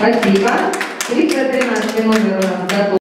Спасибо. 313 номер у нас готов.